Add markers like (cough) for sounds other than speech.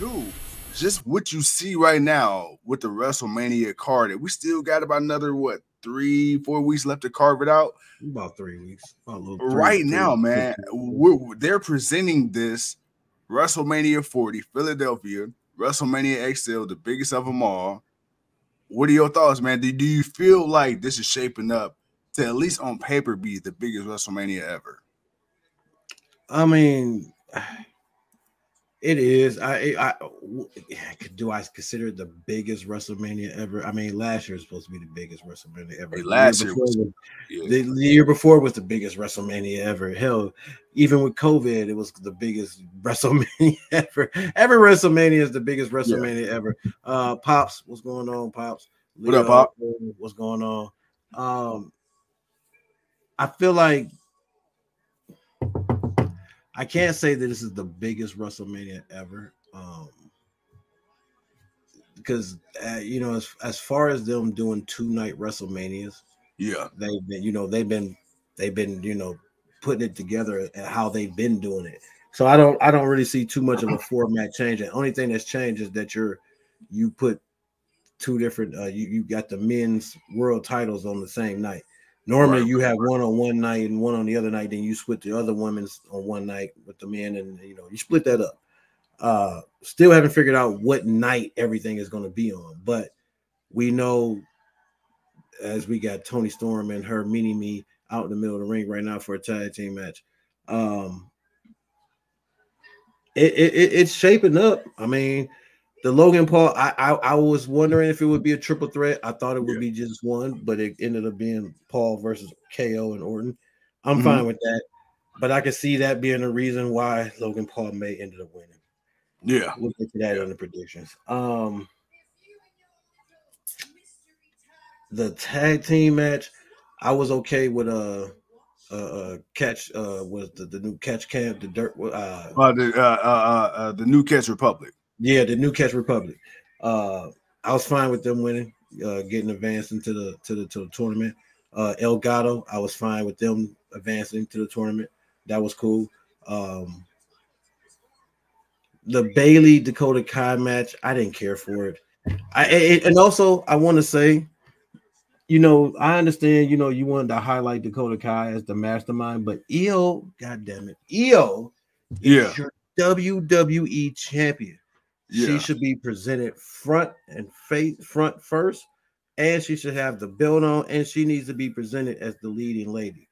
dude, just what you see right now with the WrestleMania card, we still got about another what three, four weeks left to carve it out. About three weeks. About three, right three, now, man, they're presenting this WrestleMania 40 Philadelphia, WrestleMania XL, the biggest of them all. What are your thoughts, man? Do, do you feel like this is shaping up to at least on paper be the biggest WrestleMania ever? I mean, it is. I, I, do I consider it the biggest WrestleMania ever? I mean, last year was supposed to be the biggest WrestleMania ever. Hey, last year, was, was yeah. the, the, year before was the biggest WrestleMania ever. Hell, even with COVID, it was the biggest (laughs) WrestleMania ever. Every WrestleMania is the biggest WrestleMania yeah. ever. Uh, pops, what's going on, pops? What up, pop? What's going on? Um, I feel like I can't say that this is the biggest WrestleMania ever. Um, because uh, you know, as as far as them doing two night WrestleManias, yeah, they've been, you know, they've been they've been, you know, putting it together and how they've been doing it. So I don't I don't really see too much of a format change. The only thing that's changed is that you're you put two different uh you, you got the men's world titles on the same night. Normally, right. you have one on one night and one on the other night. Then you split the other women's on one night with the men, and you know you split that up. Uh, still haven't figured out what night everything is going to be on, but we know as we got Toni Storm and her mini me out in the middle of the ring right now for a tag team match. Um, it, it, it's shaping up. I mean, the Logan Paul, I, I, I was wondering if it would be a triple threat. I thought it would yeah. be just one, but it ended up being Paul versus KO and Orton. I'm mm-hmm. fine with that, but I can see that being a reason why Logan Paul may ended up winning. Yeah, we'll get to that yeah. in the predictions. Um, the tag team match, I was okay with uh uh, uh catch uh was the, the new catch camp the dirt uh, uh the uh, uh, uh, uh the new catch republic yeah, the New Catch Republic. Uh, I was fine with them winning, uh, getting advanced into the to the to the tournament. Uh, El Gato, I was fine with them advancing to the tournament. That was cool. Um, the Bayley Dakota Kai match, I didn't care for it. I it, and also I want to say, you know, I understand, you know, you wanted to highlight Dakota Kai as the mastermind, but Io, god damn it, Io, yeah, your WWE champion. Yeah. She should be presented front and face front first, and she should have the belt on, and she needs to be presented as the leading lady.